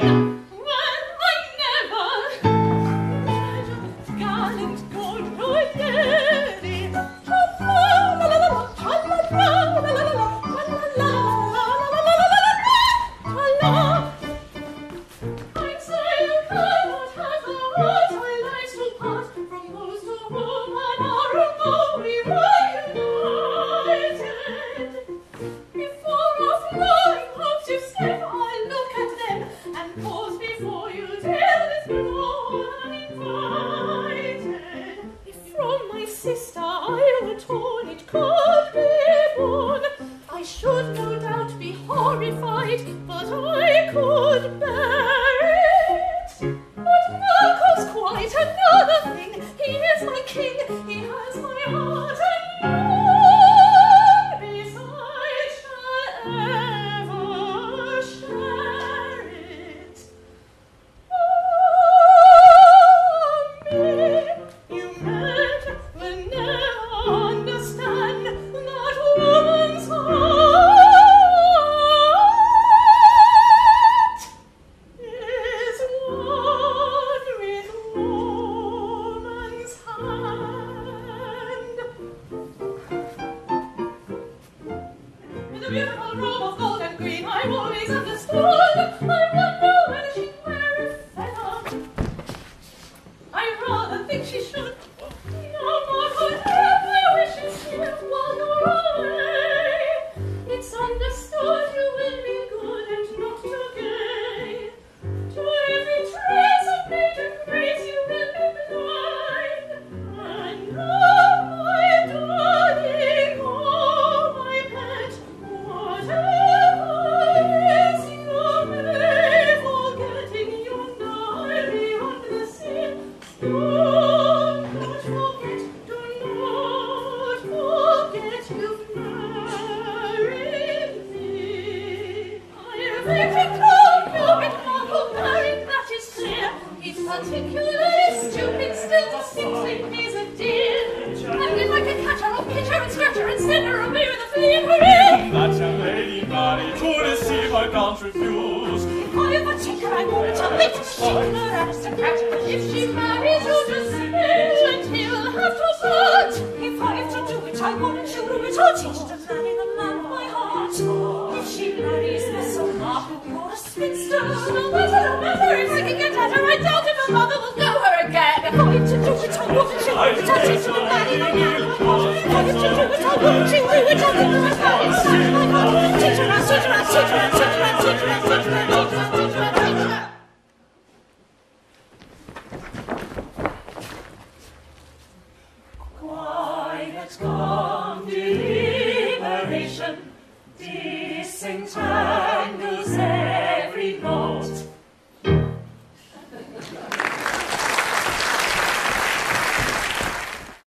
Run like never. Sky and gold, yeah. Ton it could be borne. I should no doubt be horrified, but I could bear. beautiful robe of gold and green I always understood. I wonder whether she'd. I think she should. stupid, still simply please a dear. And if I could catch her, I'll pitch her and scratch her and send her away with a flea in oh, her ear. That young lady, Mary, I can't refuse. If I ever check her, I to make her shake her ass and catch her. If she marries, you'll just spill and he'll have to put. If I have to do it, I want to ruin it. I'll teach her to marry the man of my heart. If she marries, there's a mark or a spitstone. No matter, no matter, if I can get at her, I don't. 我不吃我不吃你吃吧我们俩我不吃我不吃我不吃我不吃